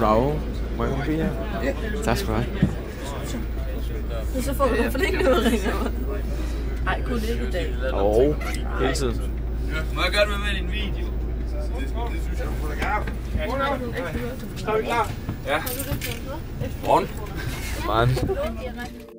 Goddag. Må jeg komme? Ja. Tak skal du have. Så får du for ikke noget ringer mig. Ej, kun ikke i dag. Og hele tiden. Må jeg godt være med i din video? Ja. Morgen. Meget.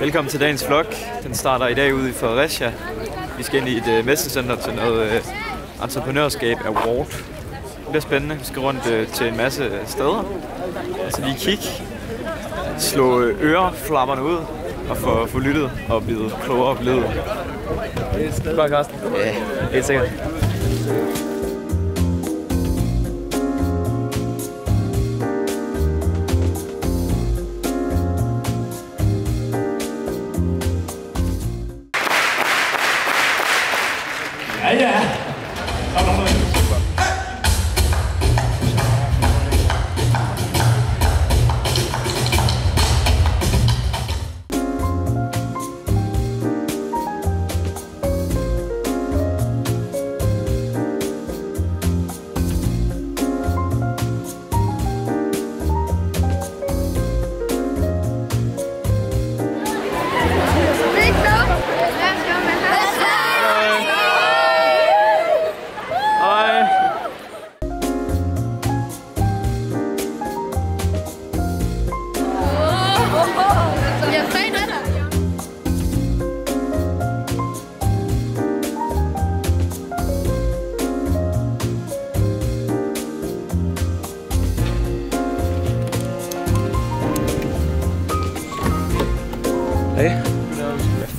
Velkommen til dagens vlog. Den starter i dag ude i Fredericia. Vi skal ind i et uh, messecenter til noget uh, entreprenørskab award. Det bliver spændende. Vi skal rundt uh, til en masse steder. Altså lige kigge, slå uh, øreflammerne ud og få, få lyttet og blive klogere på livet. Godt, Carsten? Ja, helt sikkert. Hej.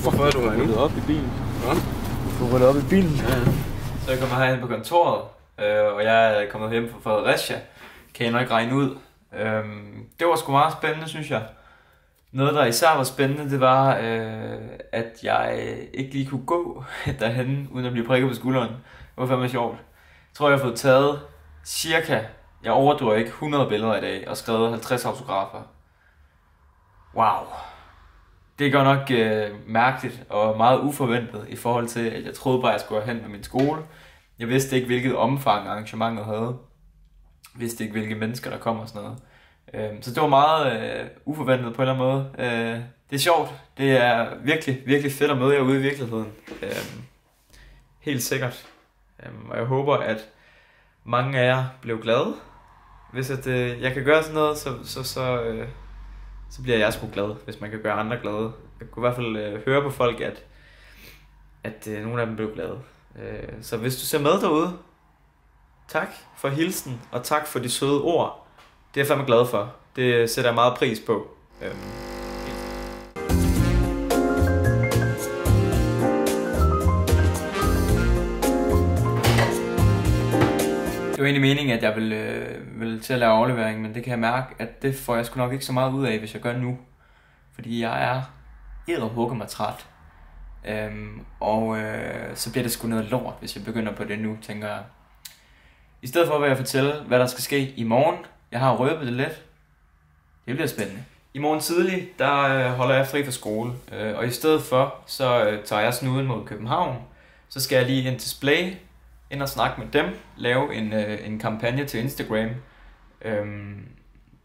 Hvorfor er du ryddet op i bilen? Hvad? Du ryddet op i bilen? Ja. Så jeg kommer herhen på kontoret, øh, og jeg er kommet hjem fra Fredericia. Kan jeg nok regne ud. Øhm, det var sgu meget spændende, synes jeg. Noget, der især var spændende, det var, øh, at jeg ikke lige kunne gå derhen, uden at blive prikket på skulderen. Det var fandme sjovt. Jeg tror, jeg har fået taget cirka, jeg overdriver ikke, 100 billeder i dag, og skrevet 50 autografer. Wow. Det er godt nok øh, mærkeligt og meget uforventet i forhold til, at jeg troede bare, at jeg skulle hen med min skole. Jeg vidste ikke, hvilket omfang arrangementet havde. Jeg vidste ikke, hvilke mennesker der kom og sådan noget. Øh, så det var meget øh, uforventet på en eller anden måde. Øh, det er sjovt. Det er virkelig, virkelig fedt at møde jer ude i virkeligheden. Øh, helt sikkert. Øh, og jeg håber, at mange af jer blev glade. Hvis at, øh, jeg kan gøre sådan noget, så, så, så, øh, så bliver jeg sgu glad, hvis man kan gøre andre glade. Jeg kunne i hvert fald øh, høre på folk, at, at øh, nogle af dem blev glade. Øh, så hvis du ser med derude, tak for hilsen, og tak for de søde ord. Det er jeg fandme glad for. Det sætter jeg meget pris på. Øh. Var egentlig meningen, at jeg ville, øh, ville til at lave aflevering, men det kan jeg mærke, at det får jeg sgu nok ikke så meget ud af, hvis jeg gør nu. Fordi jeg er edderhugget mig træt. Øhm, og øh, så bliver det sgu noget lort, hvis jeg begynder på det nu, tænker jeg. I stedet for vil jeg fortælle, hvad der skal ske i morgen. Jeg har røbet det lidt. Det bliver spændende. I morgen tidlig, der øh, holder jeg fri fra skole. Øh, og i stedet for, så øh, tager jeg snuden mod København. Så skal jeg lige ind til Splay, ind og snakke med dem, lave en, øh, en kampagne til Instagram. Øhm,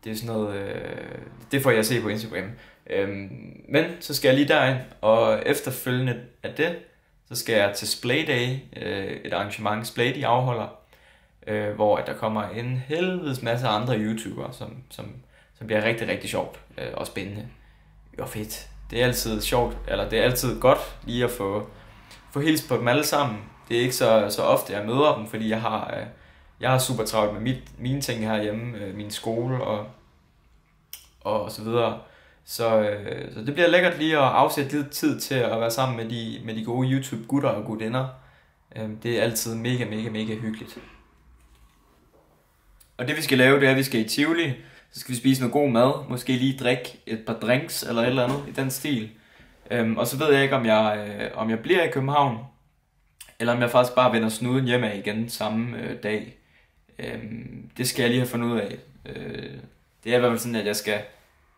det er sådan noget, øh, det får jeg at se på Instagram. Øhm, men så skal jeg lige derind, og efterfølgende af det, så skal jeg til Splay Day, øh, et arrangement Splay de afholder, øh, hvor at der kommer en helvedes masse andre YouTubere, som, som, som bliver rigtig, rigtig sjovt øh, og spændende. Og fedt. Det er altid sjovt, eller det er altid godt lige at få, få hils på dem alle sammen. Det er ikke så, så ofte, jeg møder dem, fordi jeg har, øh, jeg har super travlt med mit, mine ting herhjemme, øh, min skole og, og så videre. Så, øh, så det bliver lækkert lige at afsætte lidt tid til at være sammen med de, med de gode YouTube-gutter og gutinder. Øh, det er altid mega, mega, mega hyggeligt. Og det vi skal lave, det er, at vi skal i Tivoli. Så skal vi spise noget god mad. Måske lige drikke et par drinks eller et eller andet i den stil. Øhm, og så ved jeg ikke, om jeg, øh, om jeg bliver i København. Eller om jeg faktisk bare vender snuden hjem af igen samme øh, dag. Øhm, det skal jeg lige have fundet ud af. Øh, det er i hvert fald sådan, at jeg skal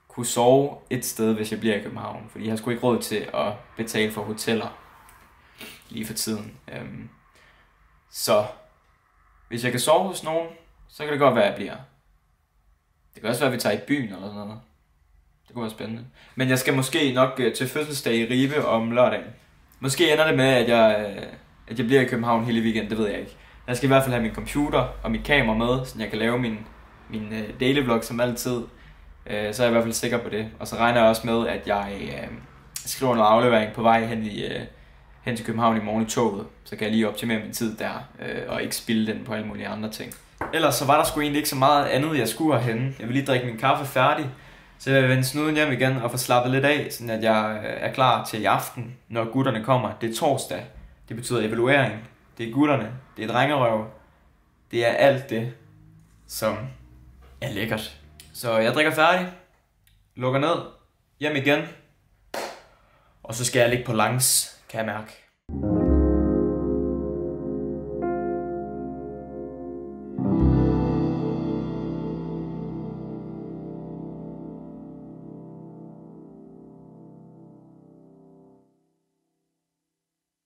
kunne sove et sted, hvis jeg bliver i København. Fordi jeg har sgu ikke råd til at betale for hoteller lige for tiden. Øhm, så hvis jeg kan sove hos nogen, så kan det godt være, at jeg bliver. Det kan også være, at vi tager i byen eller sådan noget. Det kunne være spændende. Men jeg skal måske nok øh, til fødselsdag i Ribe om lørdagen. Måske ender det med, at jeg, øh, at jeg bliver i København hele weekenden, det ved jeg ikke. Jeg skal i hvert fald have min computer og mit kamera med, så jeg kan lave min, min uh, daily vlog som altid. Uh, så er jeg i hvert fald sikker på det. Og så regner jeg også med, at jeg uh, skriver noget aflevering på vej hen, i, uh, hen til København i morgen i toget. Så kan jeg lige optimere min tid der, uh, og ikke spille den på alle mulige andre ting. Ellers så var der sgu egentlig ikke så meget andet, jeg skulle herhen. Jeg vil lige drikke min kaffe færdig. Så jeg vil vende snuden hjem igen og få slappet lidt af, så at jeg er klar til i aften, når gutterne kommer. Det er torsdag. Det betyder evaluering. Det er gutterne. Det er drengerøv. Det er alt det, som er lækkert. Så jeg drikker færdig, lukker ned, hjem igen, og så skal jeg ligge på langs, kan jeg mærke.